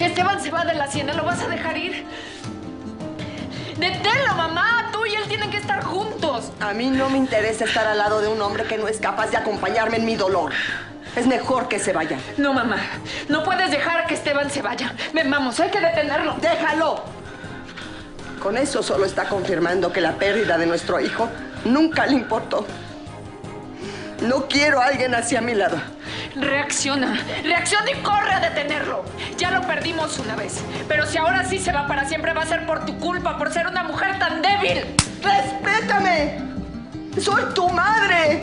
Esteban se va de la hacienda, ¿lo vas a dejar ir? Deténlo, mamá. Tú y él tienen que estar juntos. A mí no me interesa estar al lado de un hombre que no es capaz de acompañarme en mi dolor. Es mejor que se vaya. No, mamá. No puedes dejar que Esteban se vaya. Ven, vamos, hay que detenerlo. ¡Déjalo! Con eso solo está confirmando que la pérdida de nuestro hijo nunca le importó. No quiero a alguien hacia mi lado. Reacciona, reacciona y corre a detenerlo. Ya lo perdimos una vez. Pero si ahora sí se va para siempre, va a ser por tu culpa, por ser una mujer tan débil. ¡Respétame! ¡Soy tu madre!